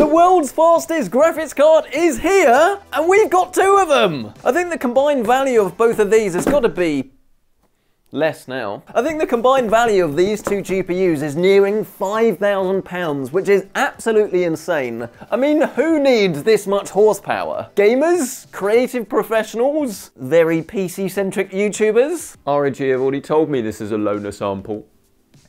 The world's fastest graphics card is here, and we've got two of them. I think the combined value of both of these has got to be Less now. I think the combined value of these two GPUs is nearing £5,000, which is absolutely insane. I mean, who needs this much horsepower? Gamers? Creative professionals? Very PC-centric YouTubers? ROG have already told me this is a loaner sample.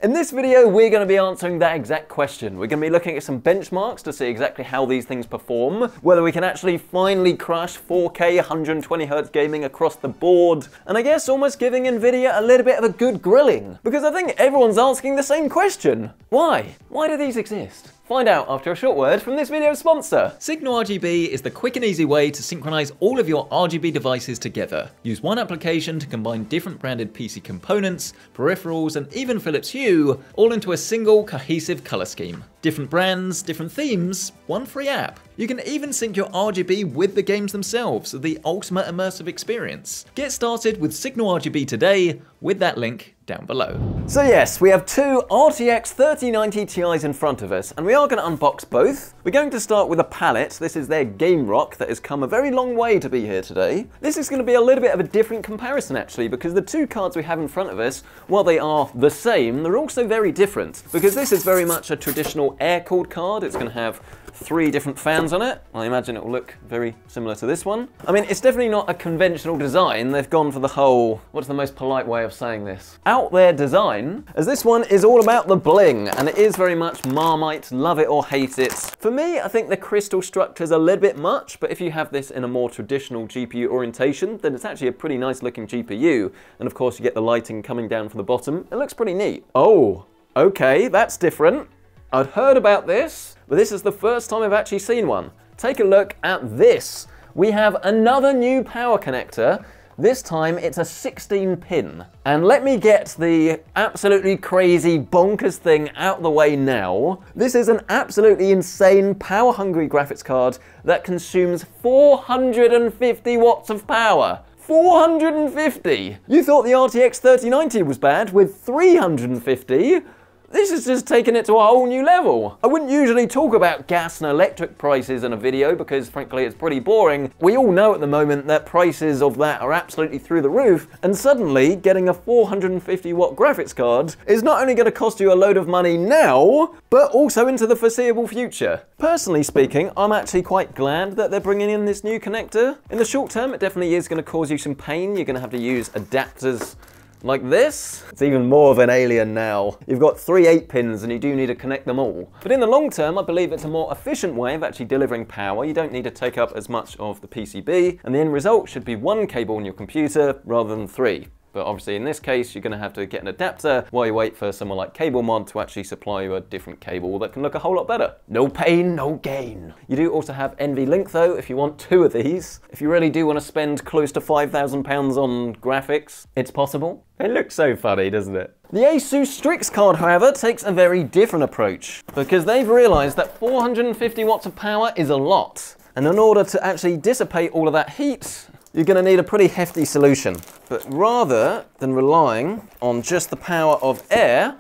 In this video, we're going to be answering that exact question. We're going to be looking at some benchmarks to see exactly how these things perform, whether we can actually finally crush 4K 120Hz gaming across the board, and I guess almost giving Nvidia a little bit of a good grilling. Because I think everyone's asking the same question. Why? Why do these exist? Find out after a short word from this video's sponsor. Signal RGB is the quick and easy way to synchronize all of your RGB devices together. Use one application to combine different branded PC components, peripherals, and even Philips Hue, all into a single cohesive color scheme. Different brands, different themes, one free app. You can even sync your RGB with the games themselves, the ultimate immersive experience. Get started with Signal RGB today with that link down below. So yes, we have two RTX 3090 Ti's in front of us, and we are going to unbox both. We're going to start with a Palit. This is their Gamerock that has come a very long way to be here today. This is going to be a little bit of a different comparison actually, because the two cards we have in front of us, while they are the same, they're also very different. Because this is very much a traditional air-cooled card. It's going to have three different fans on it. I imagine it will look very similar to this one. I mean, it's definitely not a conventional design. They've gone for the whole, what's the most polite way of saying this? Out there design, as this one is all about the bling, and it is very much Marmite, love it or hate it. For me, I think the crystal structure is a little bit much, but if you have this in a more traditional GPU orientation, then it's actually a pretty nice looking GPU. And of course, you get the lighting coming down from the bottom. It looks pretty neat. Oh, okay, that's different. I'd heard about this, but this is the first time I've actually seen one. Take a look at this. We have another new power connector. This time it's a 16 pin. And let me get the absolutely crazy bonkers thing out the way now. This is an absolutely insane power hungry graphics card that consumes 450 watts of power. 450! You thought the RTX 3090 was bad with 350? This has just taken it to a whole new level. I wouldn't usually talk about gas and electric prices in a video because frankly it's pretty boring. We all know at the moment that prices of that are absolutely through the roof and suddenly getting a 450 watt graphics card is not only going to cost you a load of money now, but also into the foreseeable future. Personally speaking, I'm actually quite glad that they're bringing in this new connector. In the short term, it definitely is going to cause you some pain. You're going to have to use adapters like this. It's even more of an alien now. You've got three 8 pins and you do need to connect them all. But in the long term, I believe it's a more efficient way of actually delivering power. You don't need to take up as much of the PCB, and the end result should be one cable in your computer rather than three. But obviously in this case, you're going to have to get an adapter while you wait for someone like CableMod to actually supply you a different cable that can look a whole lot better. No pain, no gain. You do also have NVLink though, if you want two of these. If you really do want to spend close to £5,000 on graphics, it's possible. It looks so funny, doesn't it? The Asus Strix card, however, takes a very different approach because they've realized that 450 watts of power is a lot. And in order to actually dissipate all of that heat, you're going to need a pretty hefty solution. But rather than relying on just the power of air,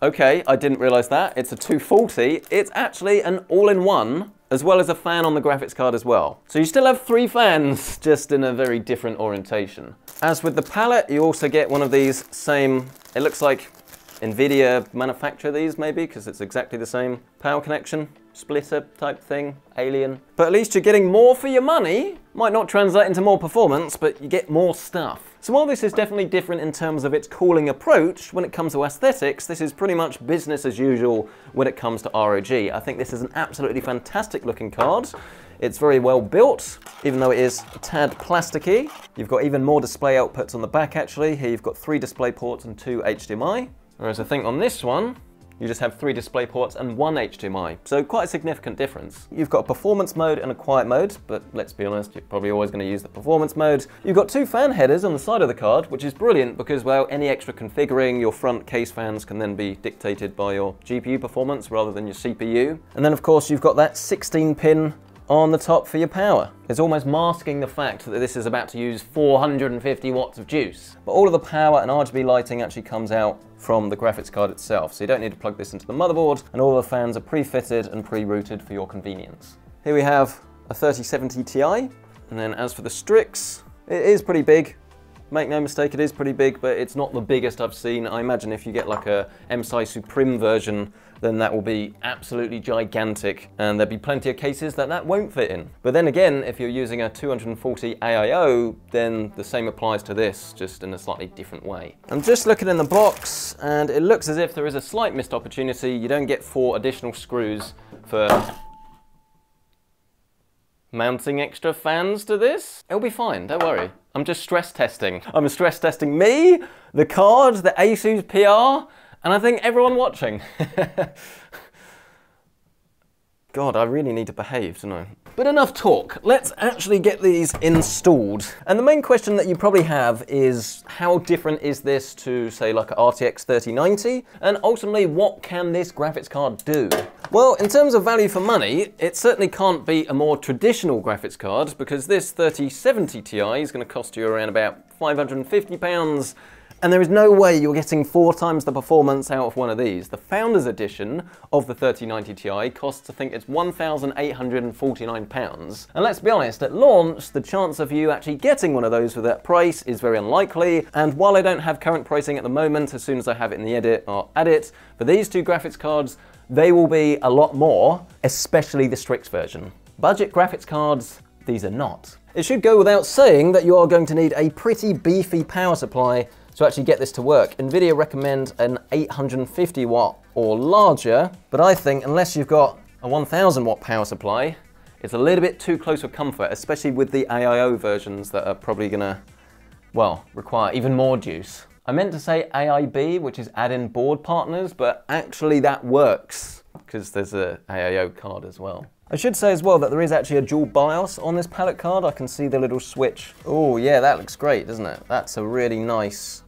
okay, I didn't realize that, it's a 240, it's actually an all-in-one as well as a fan on the graphics card as well. So you still have three fans, just in a very different orientation. As with the Palit, you also get one of these same, it looks like NVIDIA manufacture these maybe, because it's exactly the same power connection splitter type thing, alien. But at least you're getting more for your money. Might not translate into more performance, but you get more stuff. So while this is definitely different in terms of its cooling approach, when it comes to aesthetics, this is pretty much business as usual when it comes to ROG. I think this is an absolutely fantastic looking card. It's very well built, even though it is a tad plasticky. You've got even more display outputs on the back actually. Here you've got three display ports and two HDMI. Whereas I think on this one, you just have three display ports and one HDMI. So quite a significant difference. You've got a performance mode and a quiet mode, but let's be honest, you're probably always going to use the performance mode. You've got two fan headers on the side of the card, which is brilliant because, well, any extra configuring, your front case fans can then be dictated by your GPU performance rather than your CPU. And then of course you've got that 16 pin on the top for your power. It's almost masking the fact that this is about to use 450 watts of juice. But all of the power and RGB lighting actually comes out from the graphics card itself, so you don't need to plug this into the motherboard, and all the fans are pre-fitted and pre-routed for your convenience. Here we have a 3070 Ti, and then as for the Strix, it is pretty big, Make no mistake, it is pretty big, but it's not the biggest I've seen. I imagine if you get like a MSI Supreme version, then that will be absolutely gigantic, and there'll be plenty of cases that that won't fit in. But then again, if you're using a 240 AIO, then the same applies to this, just in a slightly different way. I'm just looking in the box, and it looks as if there is a slight missed opportunity. You don't get four additional screws for mounting extra fans to this. It'll be fine, don't worry. I'm just stress testing. I'm stress testing me, the card, the Asus PR, and I think everyone watching. God, I really need to behave, don't I? But enough talk, let's actually get these installed. And the main question that you probably have is how different is this to say like a RTX 3090? And ultimately, what can this graphics card do? Well, in terms of value for money, it certainly can't be a more traditional graphics card because this 3070 Ti is going to cost you around about 550 pounds and there is no way you're getting four times the performance out of one of these. The Founders Edition of the 3090 Ti costs, I think it's £1,849. And let's be honest, at launch, the chance of you actually getting one of those for that price is very unlikely. And while I don't have current pricing at the moment, as soon as I have it in the edit, I'll add it. For these two graphics cards, they will be a lot more, especially the Strix version. Budget graphics cards, these are not. It should go without saying that you are going to need a pretty beefy power supply to actually get this to work. NVIDIA recommend an 850 watt or larger, but I think unless you've got a 1000 watt power supply, it's a little bit too close for comfort, especially with the AIO versions that are probably gonna, well, require even more juice. I meant to say AIB, which is add-in board partners, but actually that works because there's a AIO card as well. I should say as well that there is actually a dual BIOS on this Palit card. I can see the little switch. Oh yeah, that looks great, doesn't it? That's a really nice,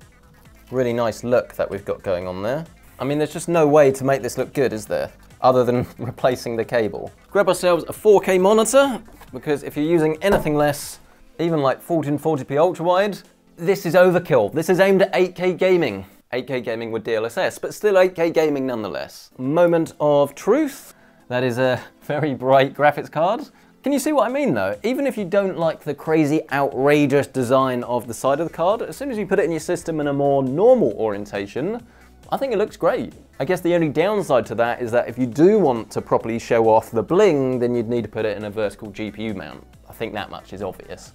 really nice look that we've got going on there. I mean, there's just no way to make this look good, is there? Other than replacing the cable. Grab ourselves a 4K monitor, because if you're using anything less, even like 1440p ultra wide, this is overkill. This is aimed at 8K gaming. 8K gaming with DLSS, but still 8K gaming nonetheless. Moment of truth. That is a very bright graphics card. Can you see what I mean though? Even if you don't like the crazy outrageous design of the side of the card, as soon as you put it in your system in a more normal orientation, I think it looks great. I guess the only downside to that is that if you do want to properly show off the bling, then you'd need to put it in a vertical GPU mount. I think that much is obvious.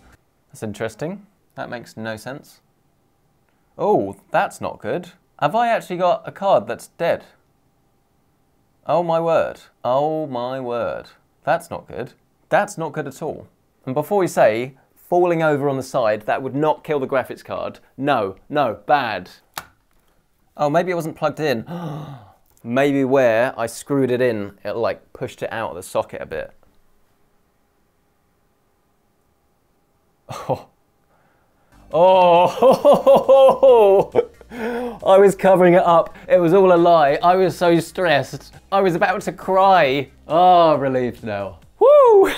That's interesting. That makes no sense. Oh, that's not good. Have I actually got a card that's dead? Oh my word. Oh my word. That's not good. That's not good at all. And before we say, falling over on the side, that would not kill the graphics card. No, no, bad. Oh, maybe it wasn't plugged in. maybe where I screwed it in, it like pushed it out of the socket a bit. Oh. Oh. I was covering it up. It was all a lie. I was so stressed. I was about to cry. Oh, relieved now. Woo!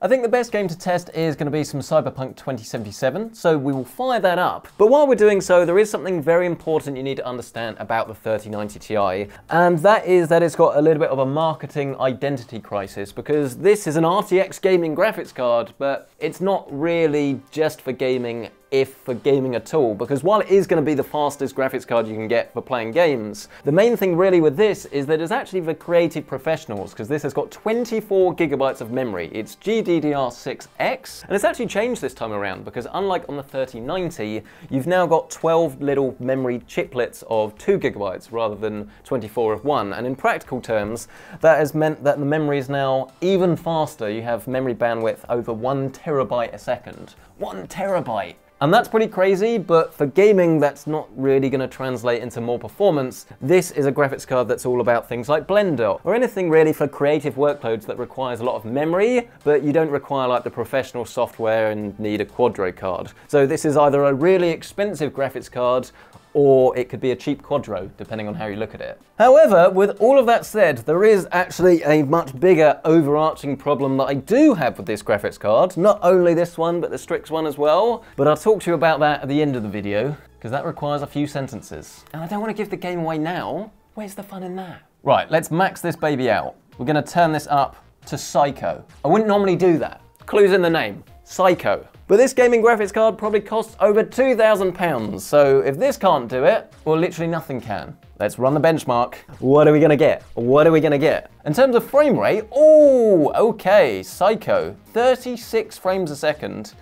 I think the best game to test is going to be some Cyberpunk 2077, so we will fire that up. But while we're doing so, there is something very important you need to understand about the 3090 Ti, and that is that it's got a little bit of a marketing identity crisis, because this is an RTX gaming graphics card, but it's not really just for gaming if for gaming at all, because while it is going to be the fastest graphics card you can get for playing games, the main thing really with this is that it's actually for creative professionals, because this has got 24 gigabytes of memory. It's GDDR6X, and it's actually changed this time around, because unlike on the 3090, you've now got 12 little memory chiplets of 2 gigabytes rather than 24 of 1, and in practical terms, that has meant that the memory is now even faster. You have memory bandwidth over 1 terabyte a second. 1 terabyte! And that's pretty crazy, but for gaming, that's not really to translate into more performance. This is a graphics card that's all about things like Blender, or anything really for creative workloads that requires a lot of memory, but you don't require like the professional software and need a Quadro card. So this is either a really expensive graphics card, or it could be a cheap Quadro, depending on how you look at it. However, with all of that said, there is actually a much bigger overarching problem that I do have with this graphics card. Not only this one, but the Strix one as well. But I'll talk to you about that at the end of the video, because that requires a few sentences. And I don't want to give the game away now. Where's the fun in that? Right, let's max this baby out. We're going to turn this up to Psycho. I wouldn't normally do that. Clues in the name. Psycho. But this gaming graphics card probably costs over £2,000, so if this can't do it, well literally nothing can. Let's run the benchmark. What are we gonna get? What are we gonna get? In terms of frame rate, oh, okay, Psycho. 36 frames a second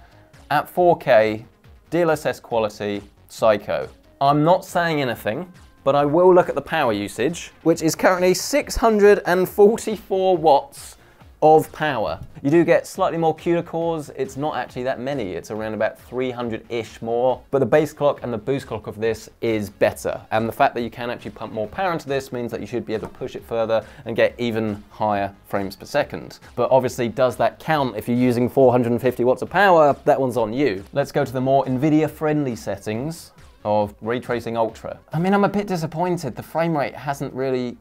at 4K, DLSS quality, Psycho. I'm not saying anything, but I will look at the power usage, which is currently 644 watts of power. You do get slightly more CUDA cores. It's not actually that many. It's around about 300-ish more. But the base clock and the boost clock of this is better. And the fact that you can actually pump more power into this means that you should be able to push it further and get even higher frames per second. But obviously, does that count if you're using 450 watts of power? That one's on you. Let's go to the more NVIDIA-friendly settings of Ray Tracing Ultra. I mean, I'm a bit disappointed. The frame rate hasn't really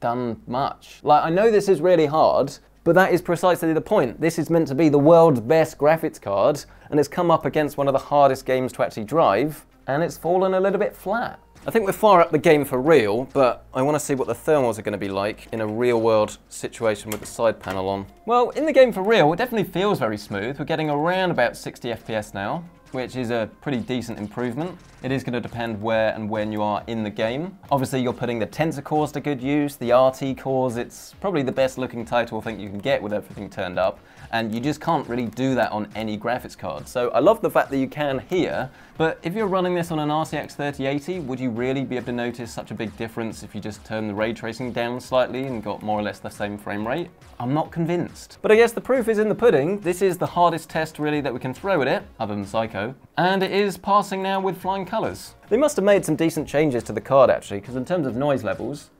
done much. Like, I know this is really hard, but that is precisely the point. This is meant to be the world's best graphics card, and it's come up against one of the hardest games to actually drive, and it's fallen a little bit flat. I think we're far up the game for real, but I want to see what the thermals are going to be like in a real world situation with the side panel on. Well, in the game for real, it definitely feels very smooth. We're getting around about 60 FPS now which is a pretty decent improvement. It is going to depend where and when you are in the game. Obviously, you're putting the Tensor cores to good use, the RT cores, it's probably the best looking title I think you can get with everything turned up, and you just can't really do that on any graphics card. So I love the fact that you can here, but if you're running this on an RTX 3080, would you really be able to notice such a big difference if you just turn the ray tracing down slightly and got more or less the same frame rate? I'm not convinced. But I guess the proof is in the pudding. This is the hardest test really that we can throw at it, other than Psycho, and it is passing now with flying colours. They must have made some decent changes to the card actually, because in terms of noise levels,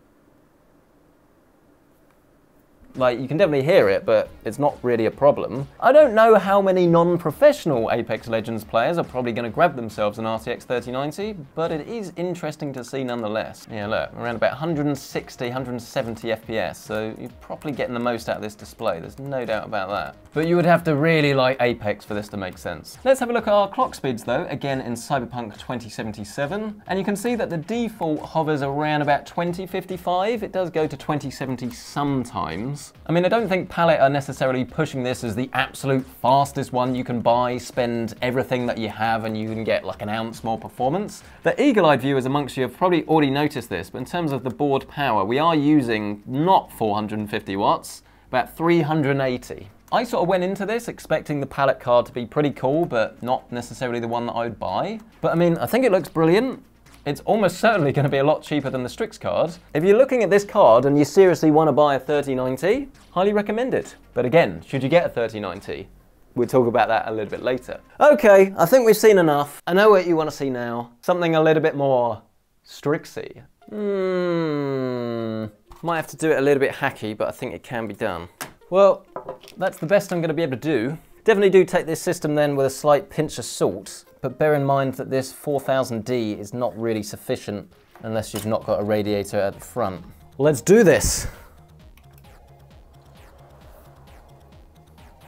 like, you can definitely hear it, but it's not really a problem. I don't know how many non-professional Apex Legends players are probably going to grab themselves an RTX 3090, but it is interesting to see nonetheless. Yeah, look, around about 160, 170 FPS, so you're probably getting the most out of this display, there's no doubt about that. But you would have to really like Apex for this to make sense. Let's have a look at our clock speeds though, again in Cyberpunk 2077, and you can see that the default hovers around about 2055. It does go to 2070 sometimes, I mean, I don't think Palit are necessarily pushing this as the absolute fastest one you can buy, spend everything that you have and you can get like an ounce more performance. The eagle-eyed viewers amongst you have probably already noticed this, but in terms of the board power, we are using not 450 watts, about 380. I sort of went into this expecting the Palit card to be pretty cool, but not necessarily the one that I would buy. But I mean, I think it looks brilliant it's almost certainly going to be a lot cheaper than the Strix card. If you're looking at this card and you seriously want to buy a 3090, highly recommend it. But again, should you get a 3090? We'll talk about that a little bit later. Okay, I think we've seen enough. I know what you want to see now. Something a little bit more Strixy. Hmm. Might have to do it a little bit hacky, but I think it can be done. Well, that's the best I'm going to be able to do. Definitely do take this system then with a slight pinch of salt, but bear in mind that this 4000D is not really sufficient unless you've not got a radiator at the front. Let's do this.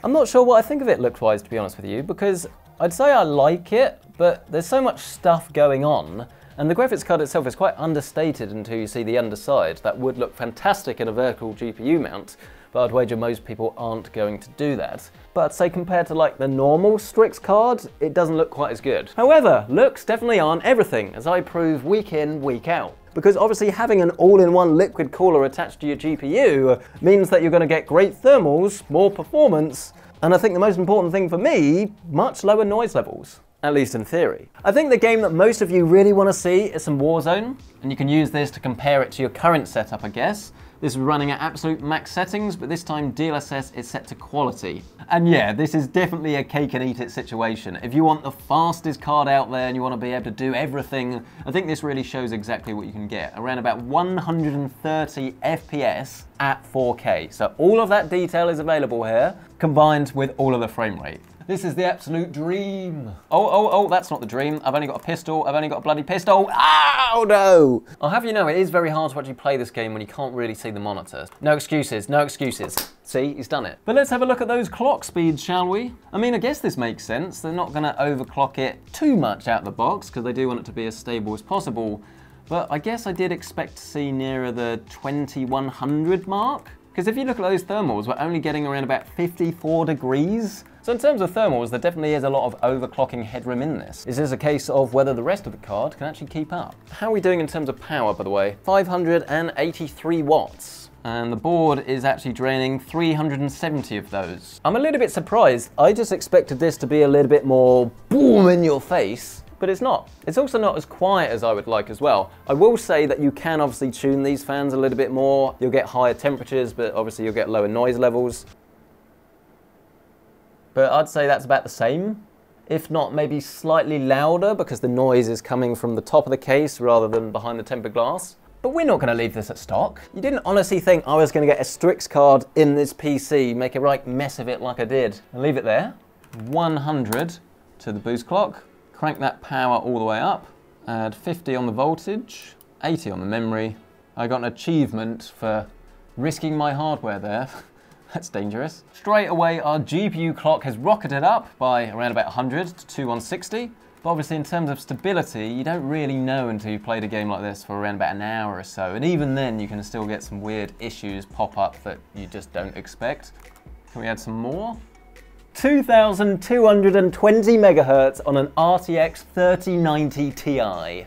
I'm not sure what I think of it look-wise, to be honest with you, because I'd say I like it, but there's so much stuff going on, and the graphics card itself is quite understated until you see the underside. That would look fantastic in a vertical GPU mount, but I'd wager most people aren't going to do that. But say compared to like the normal Strix card, it doesn't look quite as good. However, looks definitely aren't everything, as I prove week in, week out because obviously having an all-in-one liquid cooler attached to your GPU means that you're going to get great thermals, more performance, and I think the most important thing for me, much lower noise levels. At least in theory. I think the game that most of you really want to see is some Warzone, and you can use this to compare it to your current setup, I guess. This is running at absolute max settings, but this time DLSS is set to quality. And yeah, this is definitely a cake and eat it situation. If you want the fastest card out there and you want to be able to do everything, I think this really shows exactly what you can get. Around about 130 FPS at 4K. So all of that detail is available here, combined with all of the frame rate. This is the absolute dream. Oh, oh, oh, that's not the dream. I've only got a pistol. I've only got a bloody pistol. Oh, no. I'll have you know, it is very hard to actually play this game when you can't really see the monitor. No excuses, no excuses. See, he's done it. But let's have a look at those clock speeds, shall we? I mean, I guess this makes sense. They're not gonna overclock it too much out of the box because they do want it to be as stable as possible. But I guess I did expect to see nearer the 2100 mark. Because if you look at those thermals, we're only getting around about 54 degrees. So in terms of thermals, there definitely is a lot of overclocking headroom in this. This is a case of whether the rest of the card can actually keep up. How are we doing in terms of power, by the way? 583 watts. And the board is actually draining 370 of those. I'm a little bit surprised. I just expected this to be a little bit more boom in your face but it's not. It's also not as quiet as I would like as well. I will say that you can obviously tune these fans a little bit more. You'll get higher temperatures, but obviously you'll get lower noise levels. But I'd say that's about the same. If not, maybe slightly louder because the noise is coming from the top of the case rather than behind the tempered glass. But we're not going to leave this at stock. You didn't honestly think I was going to get a Strix card in this PC, make a right mess of it like I did, and leave it there. 100 to the boost clock. Crank that power all the way up, add 50 on the voltage, 80 on the memory. I got an achievement for risking my hardware there. That's dangerous. Straight away, our GPU clock has rocketed up by around about 100 to 2160. But obviously in terms of stability, you don't really know until you've played a game like this for around about an hour or so. And even then, you can still get some weird issues pop up that you just don't expect. Can we add some more? 2220 megahertz on an RTX 3090 Ti.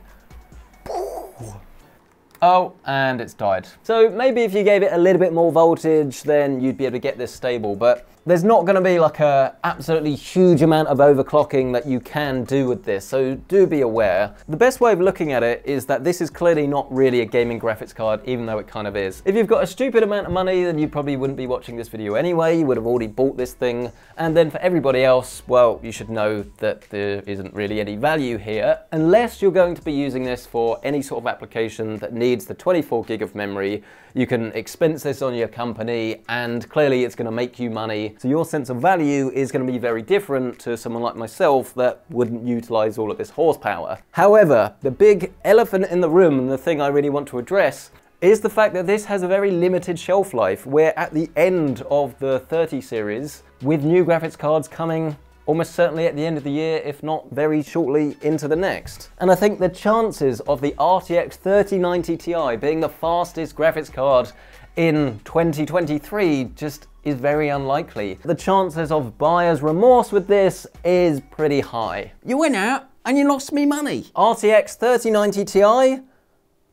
Oh, and it's died. So maybe if you gave it a little bit more voltage, then you'd be able to get this stable, but there's not going to be like a absolutely huge amount of overclocking that you can do with this, so do be aware. The best way of looking at it is that this is clearly not really a gaming graphics card, even though it kind of is. If you've got a stupid amount of money, then you probably wouldn't be watching this video anyway, you would have already bought this thing. And then for everybody else, well, you should know that there isn't really any value here, unless you're going to be using this for any sort of application that needs the 24 gig of memory. You can expense this on your company, and clearly it's going to make you money so your sense of value is going to be very different to someone like myself that wouldn't utilize all of this horsepower. However, the big elephant in the room and the thing I really want to address is the fact that this has a very limited shelf life. We're at the end of the 30 series with new graphics cards coming almost certainly at the end of the year, if not very shortly into the next. And I think the chances of the RTX 3090 Ti being the fastest graphics card in 2023 just is very unlikely. The chances of buyer's remorse with this is pretty high. You went out and you lost me money. RTX 3090 Ti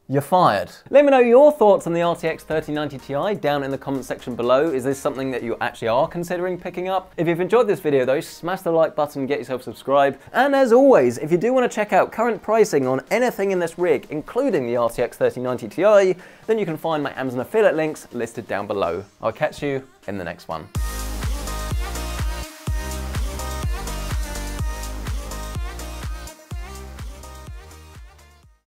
you're fired. Let me know your thoughts on the RTX 3090 Ti down in the comment section below. Is this something that you actually are considering picking up? If you've enjoyed this video though, smash the like button get yourself subscribed. And as always, if you do want to check out current pricing on anything in this rig, including the RTX 3090 Ti, then you can find my Amazon affiliate links listed down below. I'll catch you in the next one.